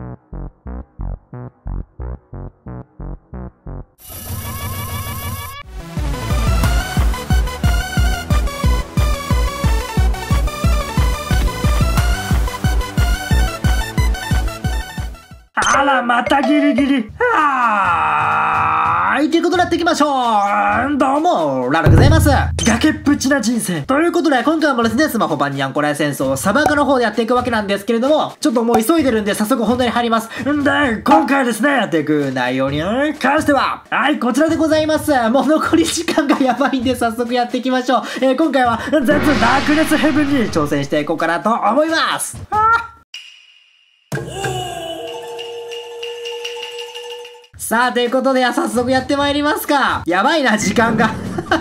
you あら、またギリギリ。はーい。ということでやっていきましょう。どうも、ララでございます。崖っぷちな人生。ということで、今回もですね、スマホ版にゃんこら戦争、サバカの方でやっていくわけなんですけれども、ちょっともう急いでるんで、早速本題に入ります。んで、今回ですね、やっていく内容に関しては、はい、こちらでございます。もう残り時間がやばいんで、早速やっていきましょう。えー今回は、全部ダークネスヘブンに挑戦していこうかなと思います。さあ、ということで、早速やってまいりますか。やばいな、時間が。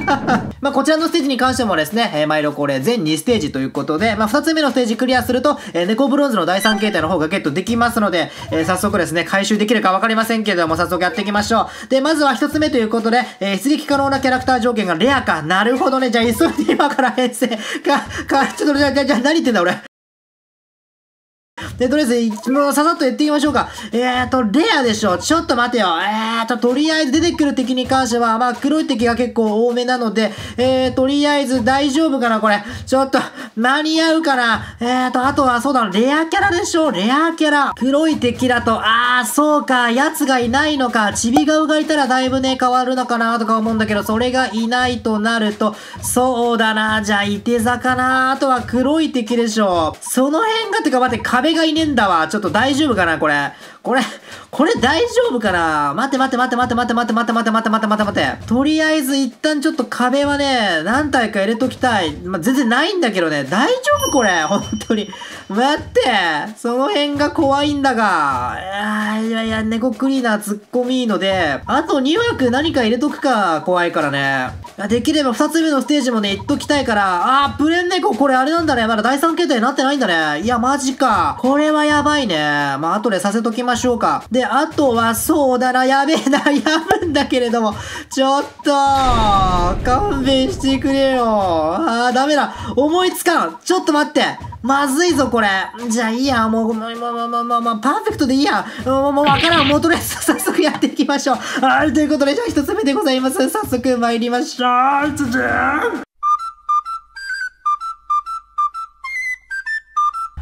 まあ、こちらのステージに関してもですね、えー、毎度これ全2ステージということで、まあ、2つ目のステージクリアすると、えー、猫ブロンズの第3形態の方がゲットできますので、えー早速ですね、回収できるかわかりませんけれども、早速やっていきましょう。で、まずは1つ目ということで、えー出撃可能なキャラクター条件がレアか。なるほどね。じゃあ、急いで今から編成か、か、ちょっと、じゃあ、じゃあ何言ってんだ、俺。で、とりあえず、もうささっとやっていきましょうか。えーと、レアでしょ。ちょっと待てよ。えーと、とりあえず出てくる敵に関しては、まあ、黒い敵が結構多めなので、えー、とりあえず大丈夫かな、これ。ちょっと、間に合うかな。えーと、あとは、そうだ、レアキャラでしょ。レアキャラ。黒い敵だと、あー、そうか、奴がいないのか。チビガウがいたらだいぶね、変わるのかな、とか思うんだけど、それがいないとなると、そうだな。じゃあ、いて座かな。あとは黒い敵でしょ。その辺が、てか待って、壁がいねえんだわ。ちょっと大丈夫かな、これ。これ、これ大丈夫かな？待て待て待て待て待て待て待て待て待て待て待て待て。とりあえず一旦ちょっと壁はね、何体か入れときたい。まあ、全然ないんだけどね。大丈夫これ？本当に。待ってその辺が怖いんだが。いやいやいや、猫クリーナー突っ込みいいので、あと2枠何か入れとくか、怖いからね。できれば2つ目のステージもね、行っときたいから。あー、プレン猫これあれなんだね。まだ第3形態になってないんだね。いや、マジか。これはやばいね。まあ、後でさせときましょうしょうか。で、あとは、そうだな、やべえな、悩むんだけれども。ちょっと、勘弁してくれよ。あー、ダメだ。思いつかん。ちょっと待って。まずいぞ、これ。じゃあいいや。もう、もう、もう、もう、もう、もう、もうパーフェクトでいいや。もう、もう、わからん。もうとりあえず、早速やっていきましょう。はい、ということで、じゃあ一つ目でございます。早速参りましょう。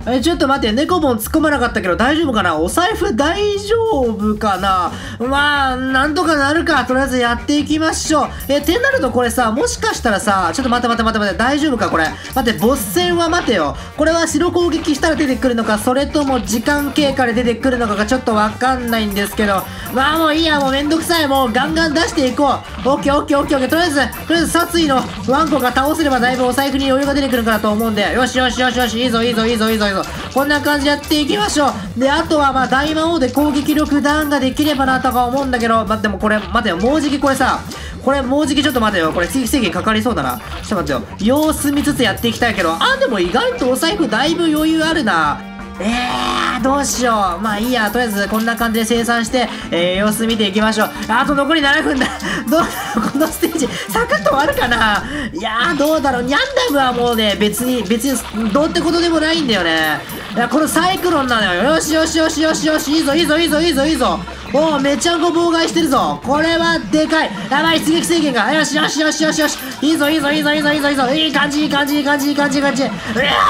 え、ちょっと待って、猫ボン突っ込まなかったけど大丈夫かな？お財布大丈夫かな？まあ、なんとかなるか。とりあえずやっていきましょう。え、てなるとこれさ、もしかしたらさ、ちょっと待って待って待って待って、大丈夫かこれ？待って、ボス戦は待てよ。これは白攻撃したら出てくるのか、それとも時間経過で出てくるのかがちょっとわかんないんですけど。まあもういいや、もうめんどくさい。もうガンガン出していこう。オッケーオッケーオッケーオッケー。とりあえず、とりあえず殺意のワンコが倒せればだいぶお財布に余裕が出てくるかなと思うんで、よしよしよしよし、いいぞいいぞいいぞいいぞど。こんな感じでやっていきましょう。で、あとはまあ大魔王で攻撃力ダウンができればなとか思うんだけど、待ってもこれ、待てよ、もうじきこれさ、これもうじきちょっと待てよ、これ追制限かかりそうだな。ちょっと待ってよ、様子見つつやっていきたいけど、あ、でも意外とお財布だいぶ余裕あるな。えー、どうしよう。まあいいや、とりあえずこんな感じで生産して、えー、様子見ていきましょう。あと残り7分だ。どうだろう、このステージ、サクッと終わるかないやー、どうだろう。ニャンダムはもうね、別に、別に、どうってことでもないんだよね。いや、このサイクロンなのよ。よしよしよしよしよし、いいぞいいぞいいぞいいぞいいぞ。おお、めちゃんこ妨害してるぞ。これはでかい。やばい、出撃制限が。よしよしよしよしよし。いいぞいいぞいいぞいいぞいいぞいいぞ。いい感じいい感じいい感じいい感じいい感じ。よ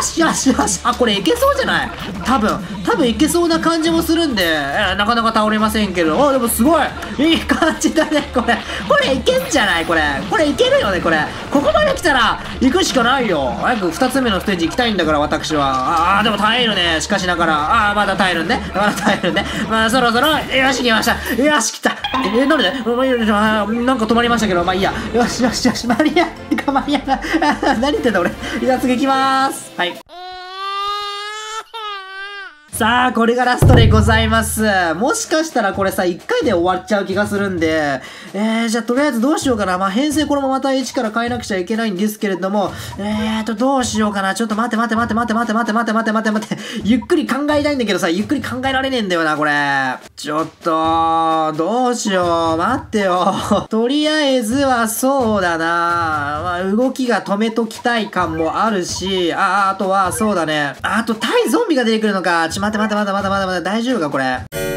しよしよし。あ、これいけそうじゃない？多分、多分いけそうな感じもするんで、なかなか倒れませんけど。おでもすごい。いい感じだね、これ。これいけんじゃない？これ。これいけるよね、これ。ここまで来たら、行くしかないよ。早く二つ目のステージ行きたいんだから、私は。あー、でも耐えるね。しかしながら。ああ、まだ耐えるね。まだ耐えるね。まあ、そろそろ、よし、来ました。よし、来た。え、なんで？まあいいよあーなんか止まりましたけど、まあいいや。よしよしよし、マリア、マリアが。何言ってんだ、俺。じゃあ次行きまーす。はい。さあ、これがラストでございます。もしかしたらこれさ、1回で終わっちゃう気がするんで、えー、じゃあとりあえずどうしようかな。まあ、編成これもまた1から変えなくちゃいけないんですけれども、えーと、どうしようかな。ちょっと待って待って待って待って待って待って待って待って待って待って。ゆっくり考えたいんだけどさ、ゆっくり考えられねえんだよな、これ。ちょっと、どうしよう。待ってよ。とりあえずはそうだな。まあ、動きが止めときたい感もあるし、あ、あとはそうだね。あと、対ゾンビが出てくるのか。ち、待って待って待って待って待って待って、大丈夫かこれ？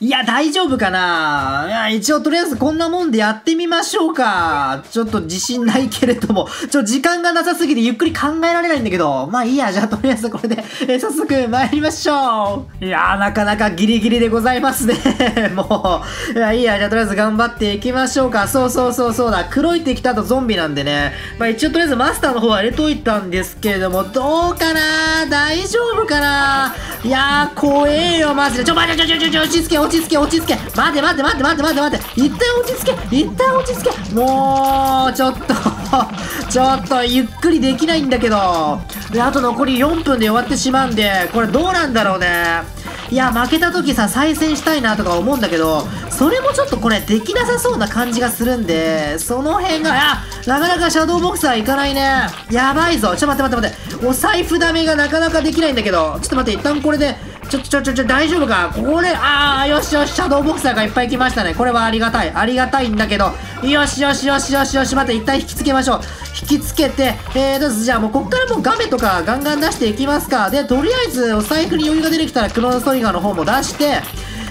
いや、大丈夫かな？いや、一応とりあえずこんなもんでやってみましょうか。ちょっと自信ないけれども、ちょ、時間がなさすぎてゆっくり考えられないんだけど、まあいいや、じゃあとりあえずこれで、え早速参りましょう。いやー、なかなかギリギリでございますね。もう、いや、いいや、じゃあとりあえず頑張っていきましょうか。そうそうそうそうだ。黒い敵とあとゾンビなんでね。まあ一応とりあえずマスターの方は入れといたんですけれども、どうかな？大丈夫かな？いやー、怖えよ、マジで。ちょ、待って、ちょ、ちょ、ちょ、落ち着け、落ち着け、落ち着け。待て、待て、待て、待て、待て、待て。一旦落ち着け、一旦落ち着け。もう、ちょっと ちょっと、ゆっくりできないんだけど。で、あと残り4分で終わってしまうんで、これどうなんだろうね。いや、負けた時さ、再戦したいなとか思うんだけど、それもちょっとこれできなさそうな感じがするんで、その辺が、あ、なかなかシャドーボクサーいかないね。やばいぞ。ちょっと、待って待って待って。お財布ダメがなかなかできないんだけど、ちょっと待って、一旦これで、ちょ、ちょ、ちょ、ちょ、大丈夫か？これ、あー、よしよし、シャドーボクサーがいっぱい来ましたね。これはありがたい。ありがたいんだけど、よしよしよしよしよし、待って、一旦引きつけましょう。引きつけて、えーと、じゃあもうこっからもう画面とかガンガン出していきますか。で、とりあえず、お財布に余裕が出てきたら、クロノストリガーの方も出して、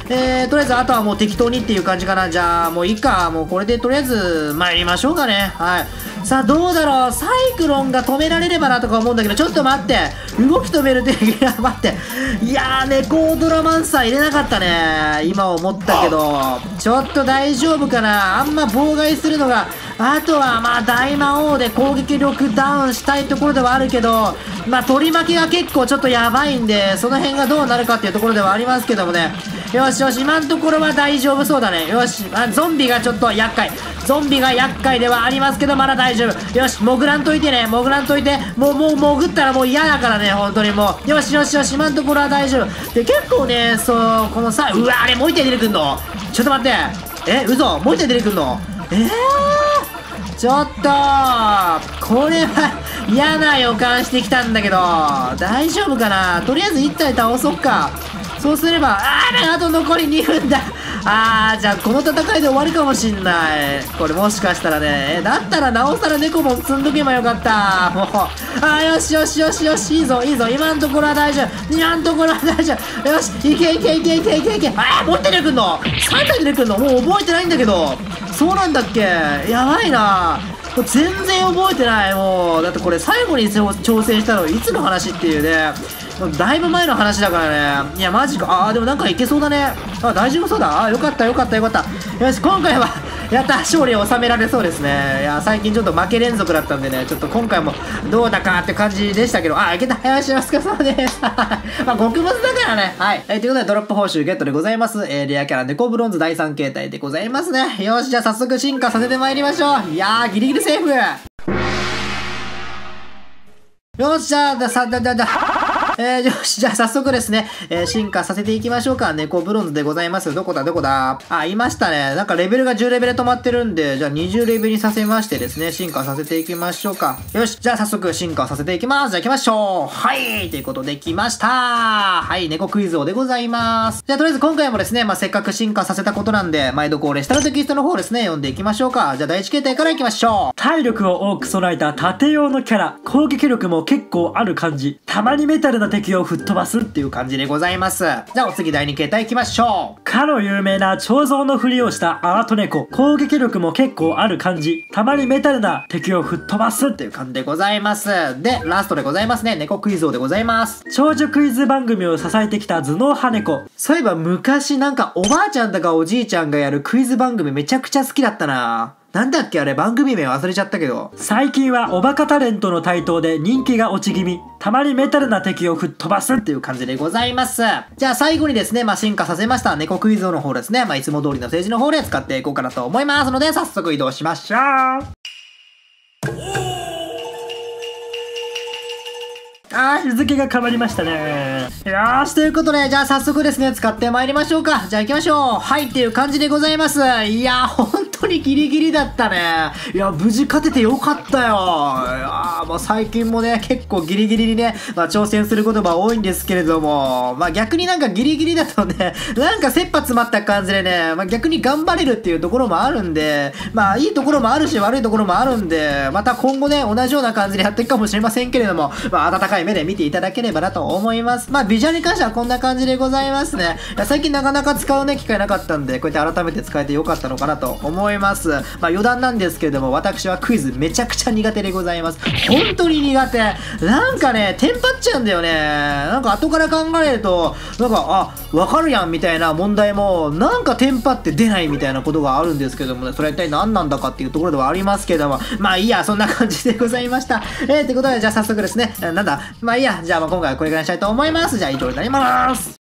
えー、とりあえずあとはもう適当にっていう感じかな。じゃあもういいか。もうこれでとりあえず参りましょうかね。はい。さあどうだろう。サイクロンが止められればなとか思うんだけど、ちょっと待って。動き止めるって、いや、待って。いやー、ネコードラマンサー入れなかったね。今思ったけど。ちょっと大丈夫かな。あんま妨害するのが、あとはまあ大魔王で攻撃力ダウンしたいところではあるけど、まあ取り負けが結構ちょっとやばいんで、その辺がどうなるかっていうところではありますけどもね。よしよし、今のところは大丈夫そうだね。よし、あゾンビがちょっと厄介。ゾンビが厄介ではありますけど、まだ大丈夫。よし、潜らんといてね。潜らんといて。もう、もう潜ったらもう嫌だからね、本当にもう。よしよしよし、今のところは大丈夫。で、結構ね、そう、このさ、うわ、あれもう一体出てくんの？ちょっと待って。え、嘘？もう一体出てくんの？えー？ちょっとこれは嫌な予感してきたんだけど大丈夫かな？とりあえず1体倒そっかそうすればあーあと残り2分だ。あーじゃあこの戦いで終わりかもしんない。これもしかしたらね。だったらなおさら猫も積んどけばよかった。もう。あーよしよしよしよし。いいぞいいぞ。今のところは大丈夫。今のところは大丈夫。よしいけいけいけいけいけいけあーもう一体出てくんの。3体出てくんの。もう覚えてないんだけど。そうなんだっけ。やばいな。もう全然覚えてない。もう。だってこれ最後に挑戦したのいつの話っていうね。だいぶ前の話だからね。いやマジか。あーでもなんかいけそうだね。あ大丈夫そうだ。あーよかったよかったよかった。よし今回は やった勝利を収められそうですね。いや最近ちょっと負け連続だったんでね。ちょっと今回もどうだかって感じでしたけど。あいけた。よしお疲れ様です。まあ極物だからね。はい、えーということでドロップ報酬ゲットでございます。えーレアキャラネコブロンズ第3形態でございますね。よしじゃあ早速進化させてまいりましょう。いやーギリギリセーフ。よっしゃださだだだ。えー、よし、じゃあ早速ですね、えー、進化させていきましょうか。猫ブロンズでございます。どこだ、どこだ？あ、いましたね。なんかレベルが10レベル止まってるんで、じゃあ20レベルにさせましてですね、進化させていきましょうか。よし、じゃあ早速進化させていきます。じゃあ行きましょう。はい、ということで来ましたはい、猫クイズ王でございます。じゃあとりあえず今回もですね、まあ、せっかく進化させたことなんで、毎度恒例下のテキストの方ですね、読んでいきましょうか。じゃあ第1形態からいきましょう。体力を多く備えた盾用のキャラ攻撃力も結構ある感じたまにメタルな敵を吹っ飛ばすっていう感じでございます。じゃあお次第2形態いきましょう。かの有名な彫像のふりをしたアート猫攻撃力も結構ある感じたまにメタルな敵を吹っ飛ばすっていう感じでございます。で、ラストでございますね。猫クイズ王でございます。長寿クイズ番組を支えてきた頭脳派猫そういえば昔なんかおばあちゃんとかおじいちゃんがやるクイズ番組めちゃくちゃ好きだったな。なんだっけあれ番組名忘れちゃったけど。最近はおバカタレントの台頭で人気が落ち気味たまにメタルな敵を吹っ飛ばすっていう感じでございます。じゃあ最後にですね、まあ、進化させました猫クイズ王の方ですね、まあ、いつも通りの政治の方で使っていこうかなと思いますので、早速移動しましょう。あー日付が変わりましたねよーし、ということで、じゃあ早速ですね、使ってまいりましょうか。じゃあ行きましょう。はい、っていう感じでございます。いやー、本当にギリギリだったね。いや、無事勝ててよかったよ。いやまあ最近もね、結構ギリギリにね、まあ挑戦することが多いんですけれども、まあ逆になんかギリギリだとね、なんか切羽詰まった感じでね、まあ逆に頑張れるっていうところもあるんで、まあいいところもあるし悪いところもあるんで、また今後ね、同じような感じでやっていくかもしれませんけれども、まあ温かい目で見ていただければなと思います。まあビジュアルに関してはこんな感じでございますね。最近なかなか使うね、機会なかったんで、こうやって改めて使えてよかったのかなと思います。まあ余談なんですけれども、私はクイズめちゃくちゃ苦手でございます。本当に苦手。なんかね、テンパっちゃうんだよね。なんか後から考えると、なんか、あ、わかるやんみたいな問題も、なんかテンパって出ないみたいなことがあるんですけどもね、それは一体何なんだかっていうところではありますけども、まあいいや、そんな感じでございました。えー、ということで、じゃあ早速ですね、なんだ、まあいいや、じゃあまあ今回はこれぐらいにしたいと思います。じゃあ以上になります。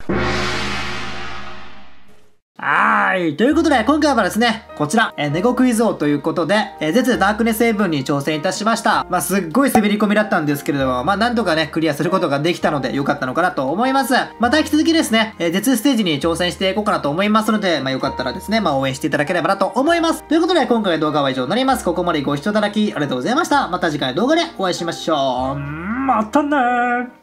はい。ということで、今回はですね、こちら、えネゴクイズ王ということで、えー、絶ダークネス7に挑戦いたしました。まあ、すっごい滑り込みだったんですけれども、まあ、なんとかね、クリアすることができたので、よかったのかなと思います。また引き続きですね、えー、絶ステージに挑戦していこうかなと思いますので、まあ、よかったらですね、まあ、応援していただければなと思います。ということで、今回の動画は以上になります。ここまでご視聴いただき、ありがとうございました。また次回の動画でお会いしましょう。またねー